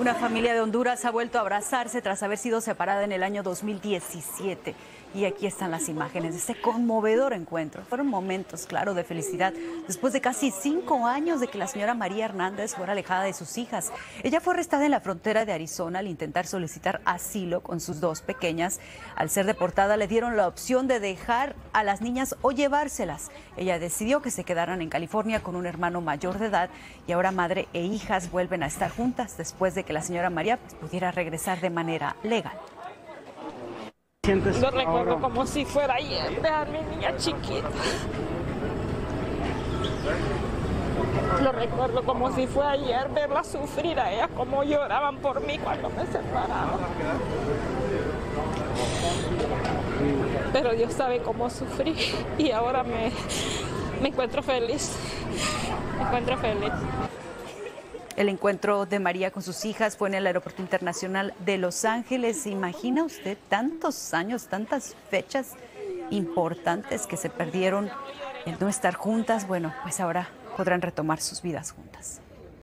Una familia de Honduras ha vuelto a abrazarse tras haber sido separada en el año 2017. Y aquí están las imágenes de este conmovedor encuentro. Fueron momentos, claro, de felicidad después de casi cinco años de que la señora María Hernández fuera alejada de sus hijas. Ella fue arrestada en la frontera de Arizona al intentar solicitar asilo con sus dos pequeñas. Al ser deportada le dieron la opción de dejar a las niñas o llevárselas. Ella decidió que se quedaran en California con un hermano mayor de edad y ahora madre e hijas vuelven a estar juntas después de que la señora María pudiera regresar de manera legal. Lo recuerdo como si fuera ayer, a mi niña chiquita. Lo recuerdo como si fue ayer verla sufrir a ellas, como lloraban por mí cuando me separaron. Pero Dios sabe cómo sufrí y ahora me, me encuentro feliz. Me encuentro feliz. El encuentro de María con sus hijas fue en el Aeropuerto Internacional de Los Ángeles. ¿Se imagina usted tantos años, tantas fechas importantes que se perdieron en no estar juntas? Bueno, pues ahora podrán retomar sus vidas juntas.